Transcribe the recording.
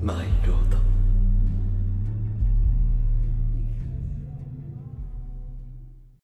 my daughter.